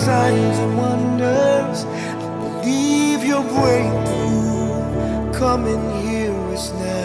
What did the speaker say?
signs and wonders. I believe your breakthrough coming here is now.